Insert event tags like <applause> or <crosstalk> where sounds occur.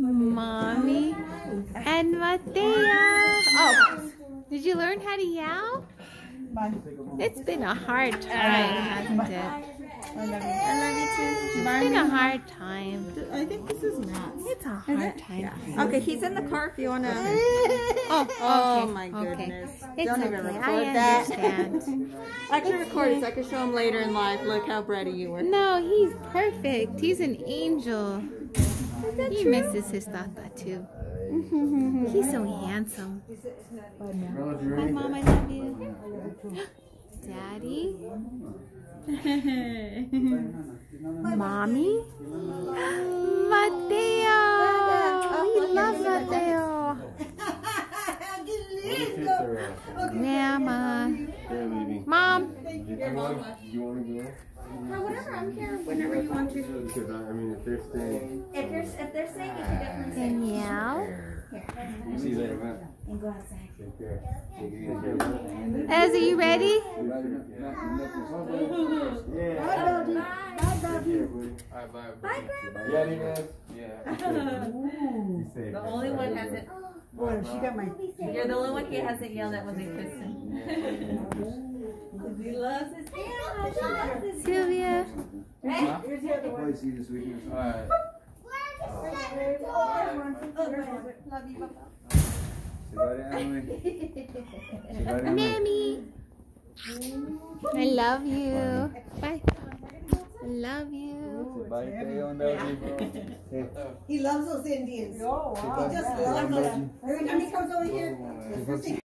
Mommy and Mateo. Oh, did you learn how to yell? It's been a hard time, hasn't it? I love you. I love you too. It's been a hard time. I think this is Matt. It's a hard time. Okay, he's in the car if you want to. Oh, Oh my goodness. It's Don't okay. even record I that. understand. <laughs> I can record it so I can show him later in life. Look how bratty you were. no, he's perfect. He's an angel. He misses his tata too. He's so handsome. Hi, mom. I love you. <gasps> Daddy. <laughs> Mommy. <gasps> Mateo. We love Mateo. <laughs> Mama. Mom. You want to go? Uh, whatever, I'm here whenever you want to. Because I, I mean, if they're staying, If you're if they're saying, you can definitely say. Danielle. see you later, man. And go outside. Take care. Take care. Ez, are you ready? Alright, bye. Bye, Grandma. Yeah, Inez. Yeah. The only one hasn't. Boy, she got my. You're the only one he hasn't yelled at when they kiss him. he <laughs> loves his family. She loves his Sylvia. Probably see this weekend. Alright. Oh, Say bye to Emily. <laughs> Say bye to Emily. Mammy. I love you. Bye. I love you. Say bye to Teo and Belgie. Hey. He loves those Indians. Say bye He just loves them. Every time he comes over here, Say bye to